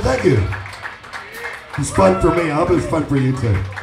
Thank you. It's fun for me. I hope it's fun for you too.